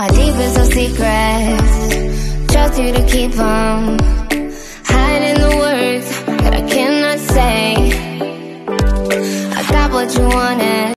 My deepest of secrets Trust you to keep them Hiding the words that I cannot say. I got what you wanted.